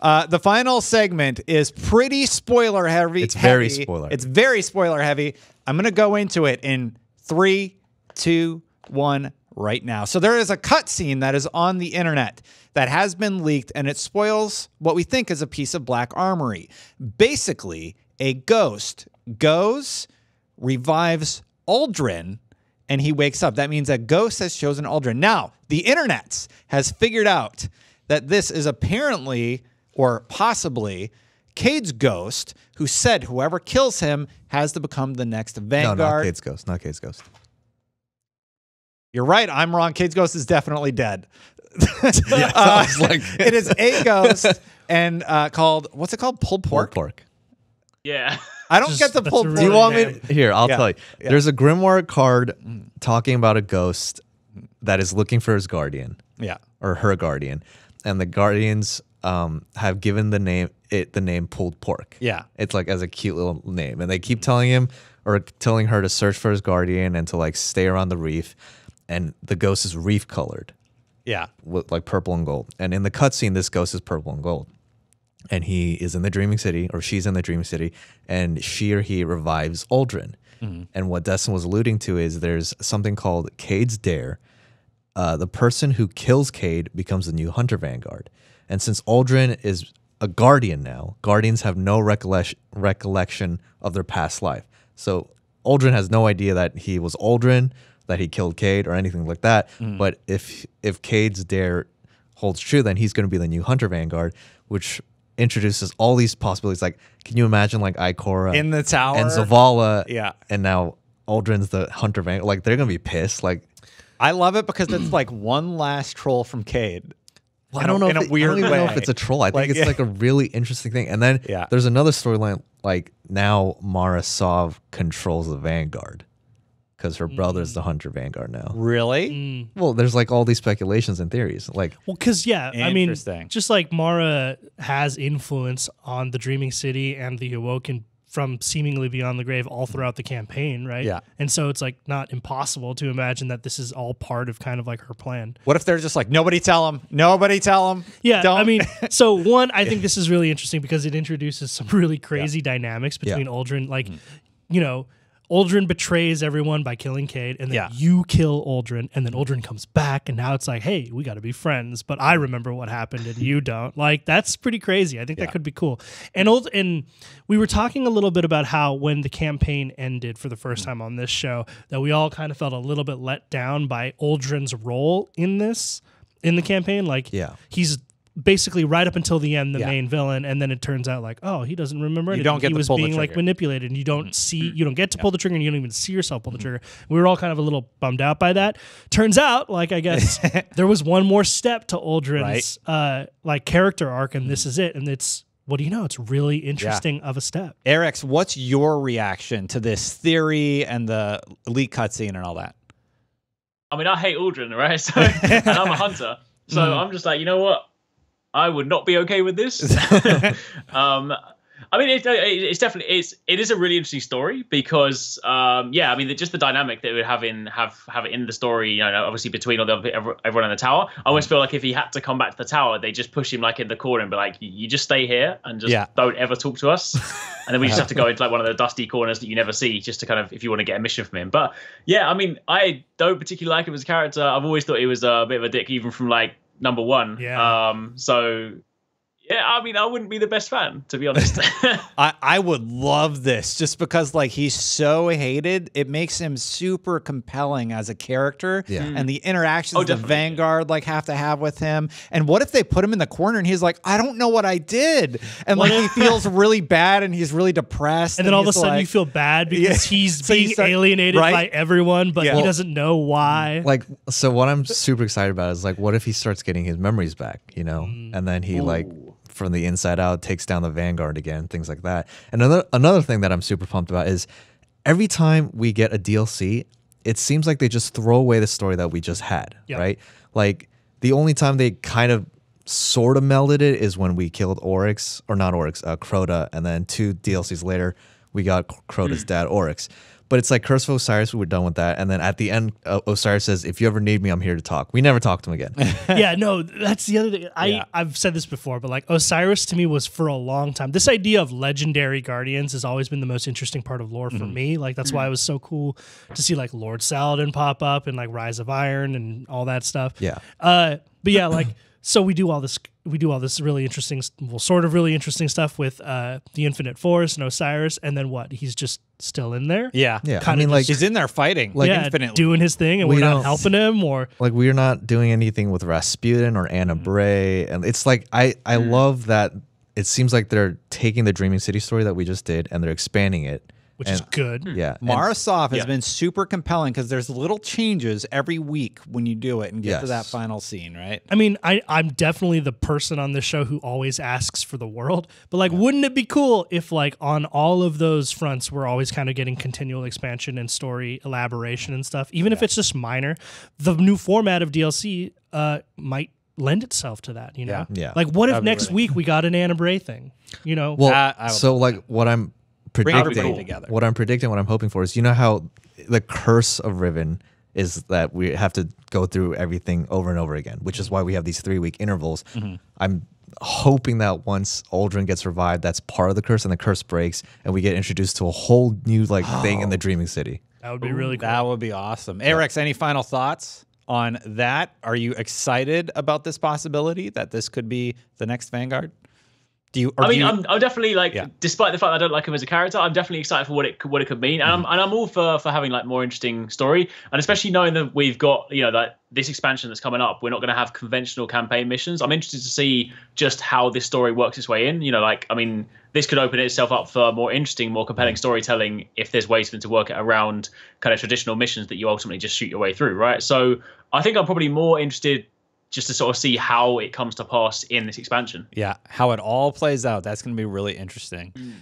Uh, the final segment is pretty spoiler heavy. It's very heavy. spoiler. It's very spoiler heavy. I'm gonna go into it in three, two, one, right now. So there is a cutscene that is on the internet that has been leaked, and it spoils what we think is a piece of Black Armory. Basically, a ghost goes, revives Uldren, and he wakes up. That means a ghost has chosen Uldren. Now, the internet has figured out that this is apparently or possibly Cayde's ghost, who said whoever kills him has to become the next Vanguard. No, Vanguard. not Cayde's ghost. Not Cayde's ghost. You're right. I'm wrong. Cayde's ghost is definitely dead. Yeah, Uh, like it is a ghost and uh, called what's it called? Pulled pork. pork. pork. Yeah. I don't Just- get the that's pulled a pork. Do you really want me? To, here, I'll Yeah, tell you. yeah. There's a grimoire card talking about a ghost that is looking for his guardian Yeah. or her guardian, and the guardians um, have given the name it the name pulled pork. Yeah. it's like as a cute little name, and they keep telling him or telling her to search for his guardian and to like stay around the reef, and the ghost is reef colored Yeah. with like purple and gold. And in the cutscene, this ghost is purple and gold. And he is in the dreaming city, or she's in the dreaming city, and she or he revives Uldren. And what Destin was alluding to is there's something called Cayde's Dare. Uh, the person who kills Cayde becomes the new Hunter Vanguard. And since Uldren is a guardian now, guardians have no recollection recollection of their past life. So Uldren has no idea that he was Uldren, that he killed Cayde or anything like that. Mm. But if if Cayde's dare holds true, then he's going to be the new Hunter Vanguard, which introduces all these possibilities. Like, can you imagine like Ikora In the tower. and Zavala? Yeah. and now Uldren's the Hunter Vanguard. Like, they're going to be pissed. Like, I love it because it's like one last troll from Cayde. Well, In I a- don't know. in if a it- weird I don't even know if it's a troll. I think Like, it's yeah. like a really interesting thing. And then Yeah. there's another storyline. Like now, Mara Sov controls the Vanguard because her brother's mm. the Hunter Vanguard now. Really? Mm. Well, there's like all these speculations and theories. Like, Well, because yeah, I mean, just like Mara has influence on the Dreaming City and the Awoken from seemingly beyond the grave all throughout the campaign, right? Yeah. and so it's like not impossible to imagine that this is all part of kind of like her plan. What if they're just like, nobody tell him, nobody tell him? Yeah, Don't. I mean, so one, I think this is really interesting because it introduces some really crazy dynamics between Uldren. Like, mm-hmm. you know, Uldren betrays everyone by killing Cayde, and then Yeah. you kill Uldren, and then Uldren comes back, and now it's like, hey, we got to be friends, but I remember what happened and you don't. Like, that's pretty crazy. I think Yeah. that could be cool. And old, and we were talking a little bit about how when the campaign ended for the first time on this show, that we all kind of felt a little bit let down by Uldren's role in this in the campaign. Like, Yeah. he's basically right up until the end the Yeah. main villain and then it turns out like oh he doesn't remember anything. don't get he to was pull the being like manipulated and you don't see you don't get to pull the trigger and you don't even see yourself Mm-hmm. pull the trigger we were all kind of a little bummed out by that turns out like i guess there was one more step to uldren's uh like character arc and Mm-hmm. this is it and it's what do you know it's really interesting of a step Arekkz, what's your reaction to this theory and the leak cutscene and all that? I mean, I hate Uldren, right? So, and I'm a hunter. So Mm-hmm. I'm just like, you know what? I would not be okay with this. um, I mean, it, it's definitely it's it is a really interesting story because um, yeah, I mean, just the dynamic that it would have in have have in the story, you know, obviously between all the everyone in the tower. I always feel like if he had to come back to the tower, they just push him like in the corner and be like, "You just stay here and just Yeah. don't ever talk to us." and then we just have to go into like one of the dusty corners that you never see, just to kind of if you want to get a mission from him. But yeah, I mean, I don't particularly like him as a character. I've always thought he was a bit of a dick, even from like number one. Yeah. Um. So yeah, I mean, I wouldn't be the best fan to be honest. I, I would love this just because like he's so hated. It makes him super compelling as a character. Yeah. Hmm. And the interactions Oh, the. Vanguard like have to have with him. And what if they put him in the corner and he's like, I don't know what I did. And like he feels really bad and he's really depressed. and then all of a sudden like- you feel bad because Yeah. he's So you being start- alienated right? by everyone but Yeah. he Well- doesn't know why mm-hmm. like so what i'm super excited about is like what if he starts getting his memories back you know mm. and then he like from the inside out takes down the vanguard again things like that. And another another thing that i'm super pumped about is every time we get a dlc it seems like they just throw away the story that we just had Yep. right? Like the only time they kind of sort of melded it is when we killed oryx or not oryx uh, crota and then two dlcs later we got crota's dad oryx But it's like Curse of Osiris, we were done with that. And then at the end, uh, Osiris says, If you ever need me, I'm here to talk. We never talked to him again. yeah, no, that's the other thing. I Yeah. I've said this before, but like Osiris to me was for a long time. This idea of legendary guardians has always been the most interesting part of lore for Mm-hmm. me. Like that's why it was so cool to see like Lord Saladin pop up and like Rise of Iron and all that stuff. Yeah. Uh, but yeah, like so we do all this we do all this really interesting well sort of really interesting stuff with uh the Infinite Forest and Osiris and then what? He's just still in there? Yeah. Yeah. I Kinda mean, like, He's in there fighting like yeah, infinitely. doing his thing and We we're not helping him or like we're not doing anything with Rasputin or Ana Mm-hmm. Bray. And it's like, I, I Mm. love that it seems like they're taking the Dreaming City story that we just did and they're expanding it. Which is good. Yeah. and- Mara Sov has Yeah. been super compelling because there's little changes every week when you do it and get to that final scene, right? I mean, I, I'm definitely the person on this show who always asks for the world. But like, wouldn't it be cool if like on all of those fronts we're always kind of getting continual expansion and story elaboration and stuff, even if it's just minor. The new format of DLC uh, might lend itself to that. You know, Yeah. Yeah. Like, what if That'd be next really week we got an Ana Bray thing? You know, Well, Uh, so like what I'm Bring everybody predicting, together. what I'm predicting, what I'm hoping for is, you know how the curse of Riven is that we have to go through everything over and over again, which is why we have these three week intervals. Mm-hmm. I'm hoping that once Uldren gets revived, that's part of the curse, and the curse breaks, and we get introduced to a whole new like thing in the Dreaming City. that would be really cool. That would be awesome. Arekkz, any final thoughts on that? Are you excited about this possibility that this could be the next Vanguard? Do you? I mean, you- I'm, I'm definitely like, Yeah. despite the fact that I don't like him as a character, I'm definitely excited for what it could, what it could mean, and I'm and I'm all for for having like more interesting story, and especially knowing that we've got you know that this expansion that's coming up, we're not going to have conventional campaign missions. I'm interested to see just how this story works its way in. You know, like I mean, this could open itself up for more interesting, more compelling mm. storytelling if there's ways for them to work it around kind of traditional missions that you ultimately just shoot your way through, right? So I think I'm probably more interested just to sort of see how it comes to pass in this expansion. yeah, how it all plays out. That's going to be really interesting. Mm.